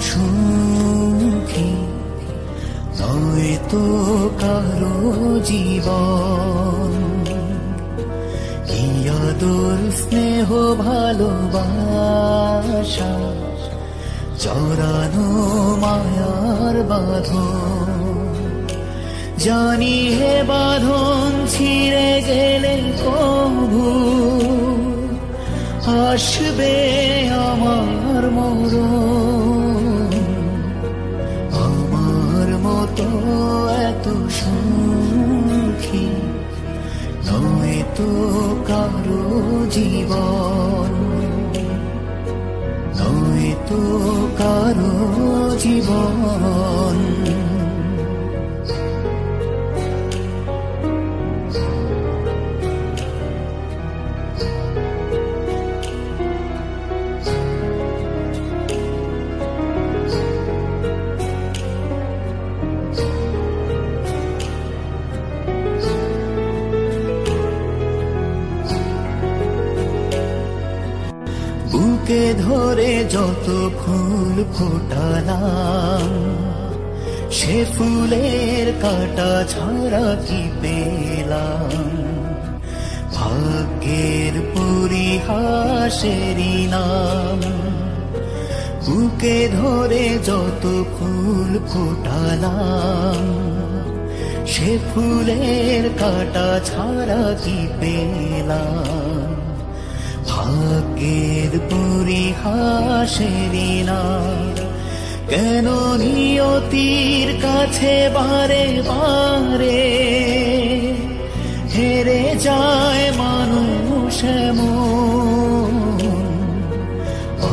সুখী। নয় তো কারও জীবন। কি আদর, স্নেহ, ভালোবাসা চরানো মায়ার বাঁধন। জানি হে বাঁধন আসবে আমার মরণ। আমার মতো এত সুখী নয় তো কারও জীবন। নয় তো কারও জীবন। বুকে ধরে যত ফুল ফোটালাম, সে ফুলের কাটা ছাড়া কি পেলাম? ভাগ্যের পরিহাসেরই নাম, বুকে ধরে যত ফুল ফোটালাম, সে ফুলের কাটা ছাড়া কি পেলাম? ভাগ্যের পরিহাসেরই না কেন নিয়তির কাছে বারে বারে হেরে যায় মানুষ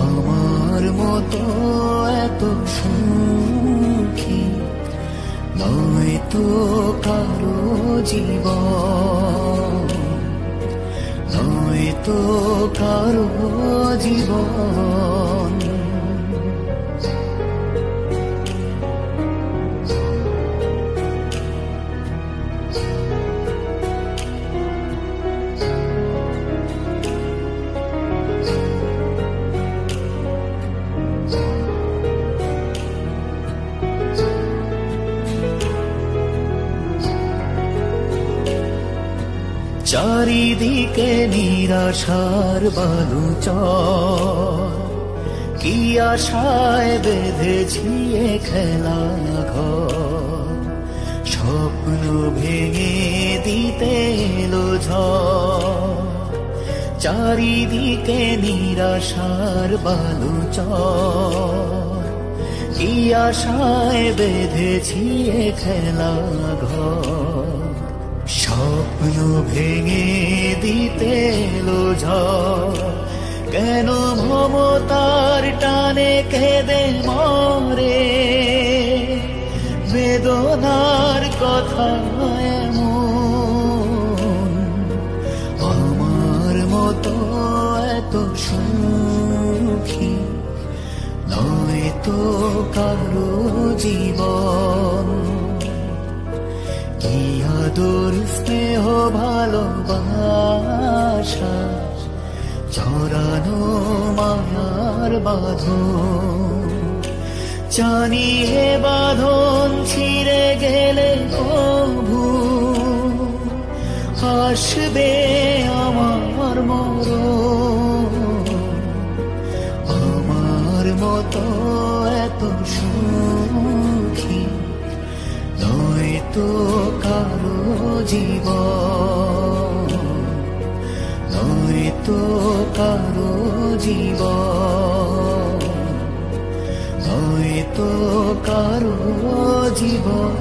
আমার মতো এত সুখী নয় তো কারও জীবন। তো কারও জীবন। চারিদিকে নিরাশার বালু কি আশায় বেঁধেছি খেলা ঘর। স্বপ্ন ভেঙে দিতে এলো চারিদিকে নিরাশার বালু কি আশায় বেঁধেছি খেলা ঘর। স্বপ্ন ভেঙে দিতে কেন মমতার টানে কেঁদে মরে? বেদনার কথা আমার মতো এত সুখী নয় তো কারও জীবন। আদর স্নেহ ভালোবাসা ছড়ানো মায়ার বাঁধন। জানি হে বাঁধন ছিঁড়ে গেলে কভু আসবে কারও নয়তো কারও জীব নয় তো কারও জীবন।